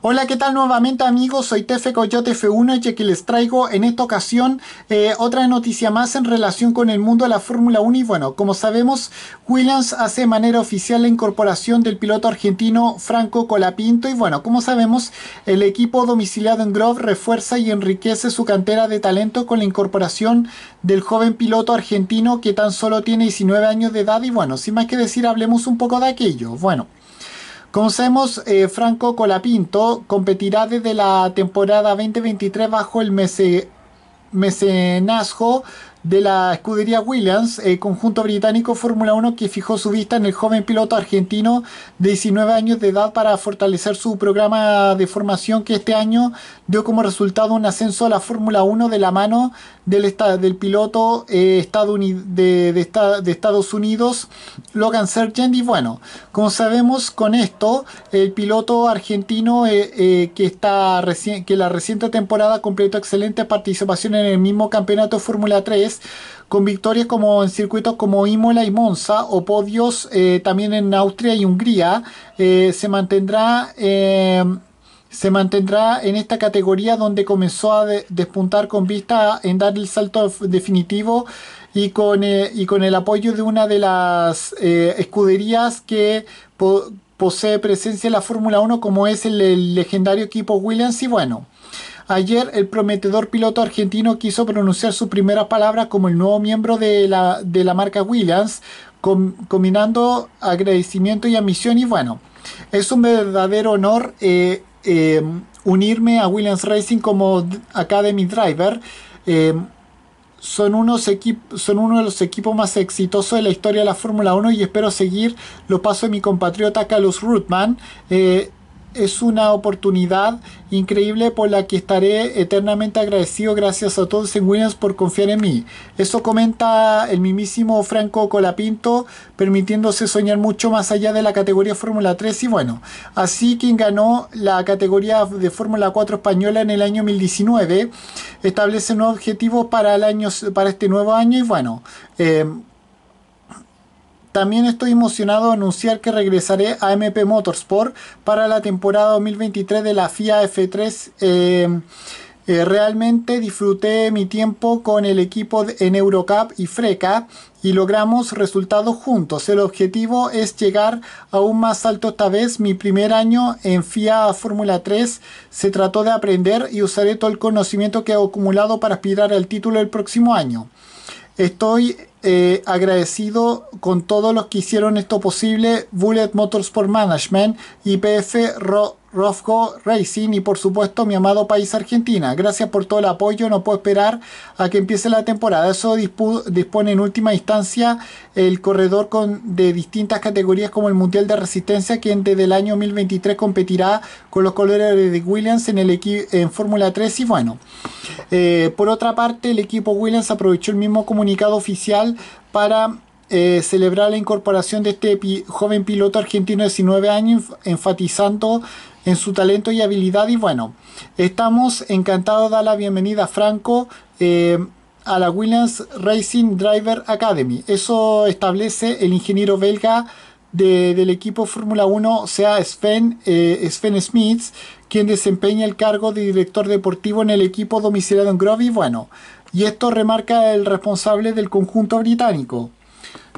Hola, ¿qué tal nuevamente amigos? Soy Tefe Coyote F1 y aquí les traigo en esta ocasión eh, otra noticia más en relación con el mundo de la Fórmula 1 y bueno, como sabemos, Williams hace de manera oficial la incorporación del piloto argentino Franco Colapinto y bueno, como sabemos, el equipo domiciliado en Grove refuerza y enriquece su cantera de talento con la incorporación del joven piloto argentino que tan solo tiene 19 años de edad y bueno, sin más que decir, hablemos un poco de aquello. Bueno. Como sabemos, eh, Franco Colapinto competirá desde la temporada 2023 bajo el mecenazgo de la escudería Williams, el conjunto británico Fórmula 1 que fijó su vista en el joven piloto argentino de 19 años de edad para fortalecer su programa de formación que este año dio como resultado un ascenso a la Fórmula 1 de la mano del, del piloto eh, de, Estados Unidos, Logan Sargent. Y bueno, como sabemos con esto, el piloto argentino eh, eh, que, está que la reciente temporada completó excelente participación en el mismo campeonato Fórmula 3 con victorias como en circuitos como Imola y Monza o podios eh, también en Austria y Hungría, eh, se mantendrá eh, se mantendrá en esta categoría donde comenzó a despuntar con vista en dar el salto definitivo y con, y con el apoyo de una de las escuderías que posee presencia en la Fórmula 1 como es el legendario equipo Williams y bueno. Ayer el prometedor piloto argentino quiso pronunciar su primera palabra como el nuevo miembro de la, de la marca Williams, combinando agradecimiento y ambición y bueno, es un verdadero honor eh, eh, unirme a Williams Racing como Academy Driver. Eh, son, unos son uno de los equipos más exitosos de la historia de la Fórmula 1 y espero seguir los pasos de mi compatriota Carlos Rutman es una oportunidad increíble por la que estaré eternamente agradecido. Gracias a todos en Williams por confiar en mí. Eso comenta el mismísimo Franco Colapinto, permitiéndose soñar mucho más allá de la categoría Fórmula 3 y bueno, así quien ganó la categoría de Fórmula 4 española en el año 2019 establece nuevos objetivos para el año para este nuevo año. Y bueno, eh, también estoy emocionado de anunciar que regresaré a MP Motorsport para la temporada 2023 de la FIA F3. Eh, eh, realmente disfruté mi tiempo con el equipo en Eurocup y Freca y logramos resultados juntos. El objetivo es llegar aún más alto esta vez. Mi primer año en FIA Fórmula 3 se trató de aprender y usaré todo el conocimiento que he acumulado para aspirar al título el próximo año. Estoy eh, agradecido con todos los que hicieron esto posible, Bullet Motorsport Management, IPF, Ro Rofco Racing y por supuesto mi amado país Argentina. Gracias por todo el apoyo, no puedo esperar a que empiece la temporada. Eso dispone en última instancia el corredor de distintas categorías como el Mundial de Resistencia, quien desde el año 2023 competirá con los colores de Williams en, el en Fórmula 3 y bueno. Eh, por otra parte, el equipo Williams aprovechó el mismo comunicado oficial para eh, celebrar la incorporación de este joven piloto argentino de 19 años, enfatizando en su talento y habilidad. Y bueno, estamos encantados de dar la bienvenida a Franco eh, a la Williams Racing Driver Academy. Eso establece el ingeniero belga del equipo Fórmula 1, o sea, Sven, eh, Sven Smith, quien desempeña el cargo de director deportivo en el equipo domiciliado en Grove. Y bueno, y esto remarca el responsable del conjunto británico.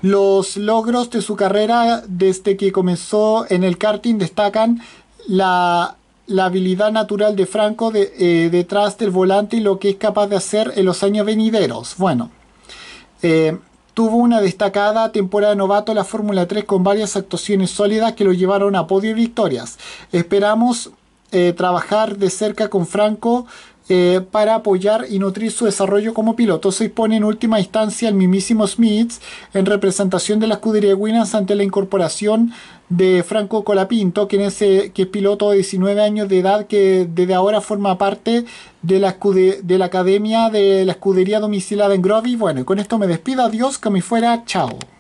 Los logros de su carrera desde que comenzó en el karting destacan la, habilidad natural de Franco eh, detrás del volante y lo que es capaz de hacer en los años venideros. Bueno, eh, tuvo una destacada temporada de novato en la Fórmula 3 con varias actuaciones sólidas que lo llevaron a podio y victorias. Esperamos eh, trabajar de cerca con Franco eh, para apoyar y nutrir su desarrollo como piloto. Se pone en última instancia el mismísimo Smith en representación de la escudería Williams ante la incorporación de Franco Colapinto, quien es, eh, que es piloto de 19 años de edad que desde ahora forma parte de la, de la academia de la escudería domiciliada en Grove. Y con esto me despido. Adiós, que me fuera. Chao.